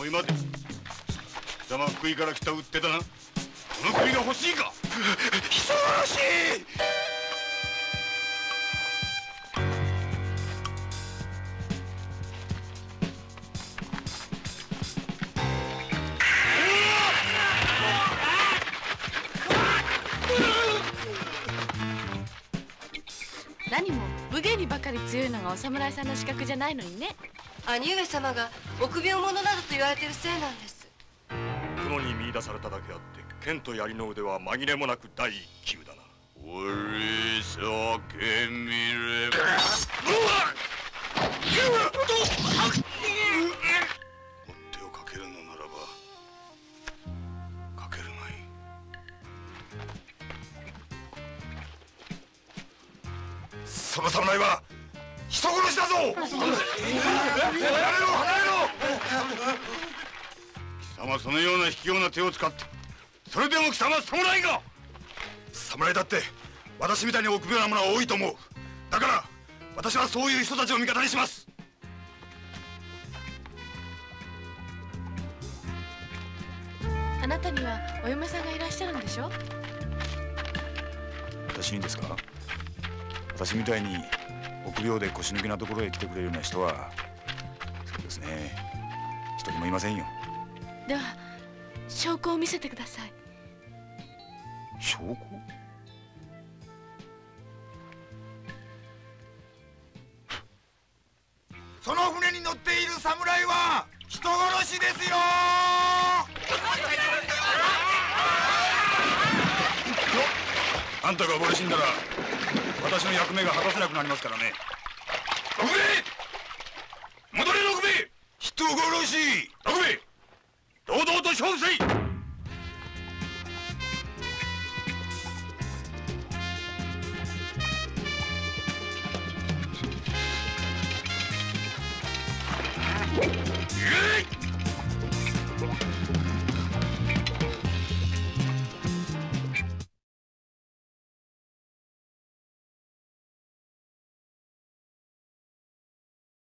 おい待て。貴様福井から来た売ってたな。この首が欲しいか。人殺し！何も武芸にばかり強いのがお侍さんの資格じゃないのにね。兄上様が臆病者などと言われてるせいなんです。プロに見出されただけあって剣と槍の腕は紛れもなく第一級だな。俺さけみれば。手をかけるのならばかけるがい。いその侍は人殺しだぞ！離れろ離れろ！貴様そのような卑怯な手を使ってそれでも貴様は侍が侍だって私みたいに臆病な者は多いと思う。だから私はそういう人たちを味方にします。あなたにはお嫁さんがいらっしゃるんでしょ？私にですか？私みたいに臆病で腰抜けなところへ来てくれるような人はそうですね。一人もいませんよ。では証拠を見せてください。証拠？その船に乗っている侍は人殺しですよ！あんたが溺れ死んだら私の役目が果たせなくなりますからね。六兵衛戻れ六兵！衛人殺し！六兵！衛堂々と勝負せい！えい！